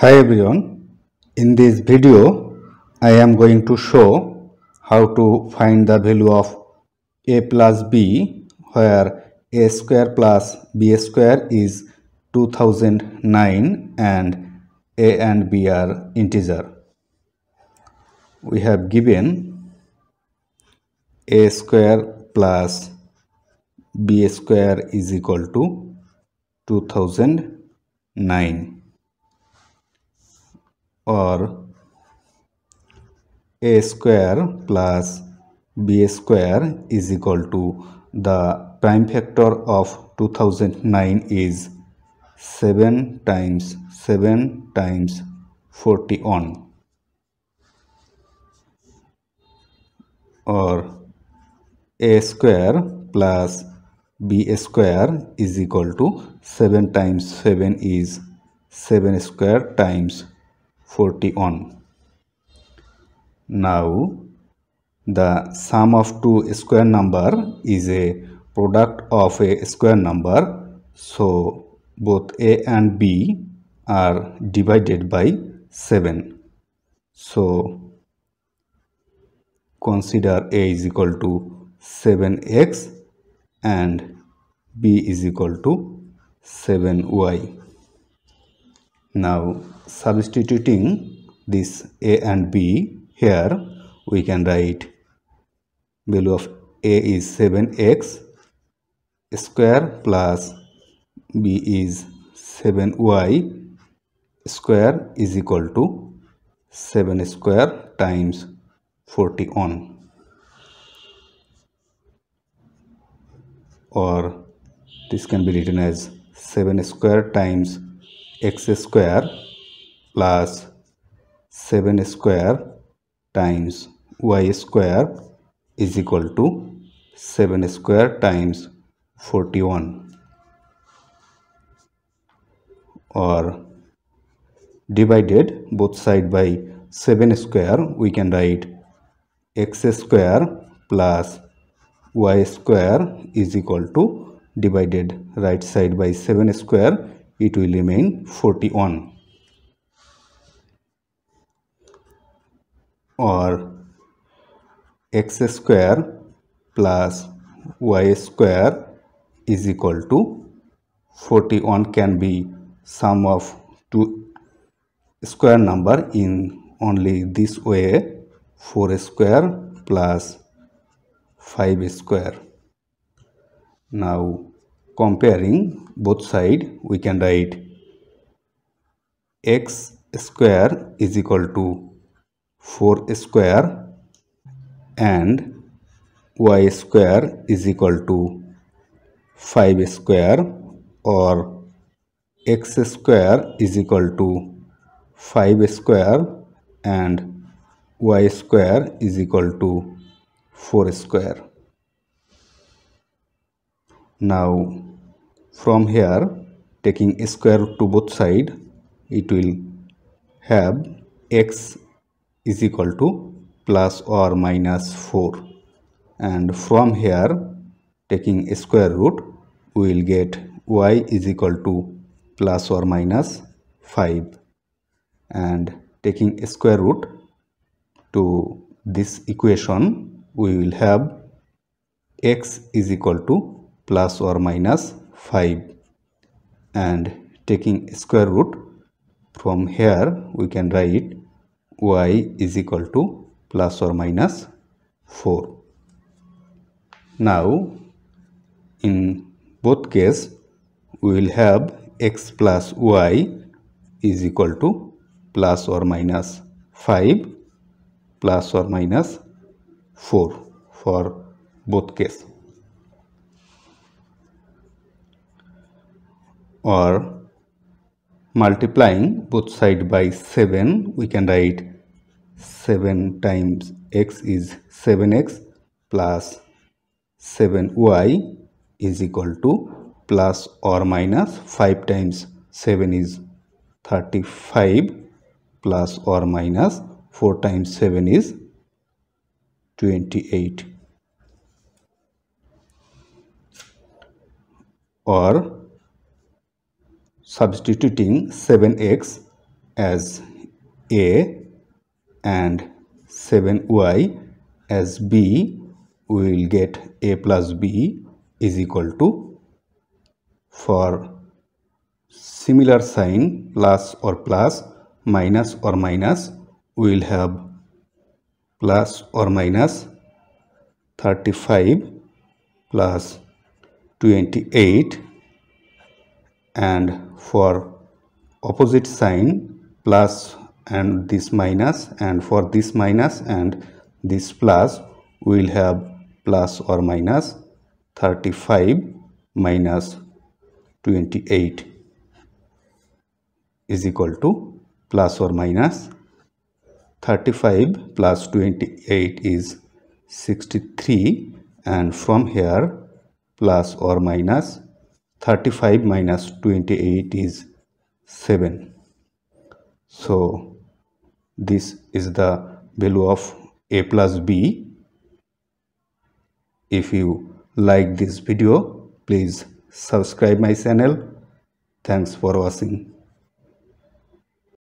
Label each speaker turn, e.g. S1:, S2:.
S1: Hi everyone, in this video I am going to show how to find the value of a plus b where a square plus b square is 2009 and a and b are integer. We have given a square plus b square is equal to 2009 or a square plus b square is equal to the prime factor of 2009 is 7 times 7 times 41 or a square plus b square is equal to 7 times 7 is 7 square times 41. Now the sum of two square number is a product of a square number. So both a and b are divided by 7 so consider a is equal to 7x and b is equal to 7y now substituting this a and b here we can write value of a is 7x square plus b is 7y square is equal to 7 square times 41 or this can be written as 7 square times x square plus 7 square times y square is equal to 7 square times 41 or divided both side by 7 square we can write x square plus y square is equal to divided right side by 7 square it will remain 41 or x square plus y square is equal to 41 can be sum of two square number in only this way 4 square plus 5 square. Now comparing both side we can write x square is equal to 4 square and y square is equal to 5 square or x square is equal to 5 square and y square is equal to 4 square. Now from here taking square root to both side it will have x is equal to plus or minus 4 and from here taking square root we will get y is equal to plus or minus 5 and taking square root to this equation we will have x is equal to plus or minus 5 and taking square root from here we can write y is equal to plus or minus 4. Now in both case we will have x plus y is equal to plus or minus 5 plus or minus 4 for both case. Or multiplying both side by 7 we can write 7 times x is 7x plus 7y is equal to plus or minus 5 times 7 is 35 plus or minus 4 times 7 is 28 or substituting 7x as a and 7y as b we will get a plus b is equal to for similar sign plus or plus minus or minus we will have plus or minus 35 plus 28 and for opposite sign plus and this minus and for this minus and this plus we will have plus or minus 35 minus 28 is equal to plus or minus 35 plus 28 is 63 and from here plus or minus 35 minus 28 is 7 so this is the value of a plus b. If you like this video please subscribe my channel. Thanks for watching